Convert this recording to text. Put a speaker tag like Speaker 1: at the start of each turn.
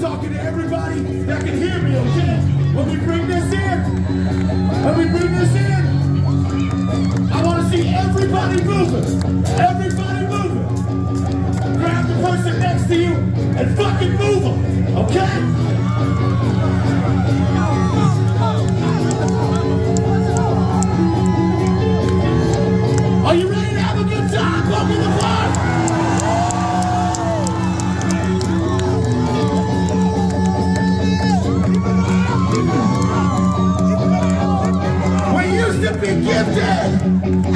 Speaker 1: talking to everybody that can hear me, okay? When we bring this in, when we bring this in, I want to see everybody moving. Everybody moving. Grab the person next to you and fucking move them, okay? lifted.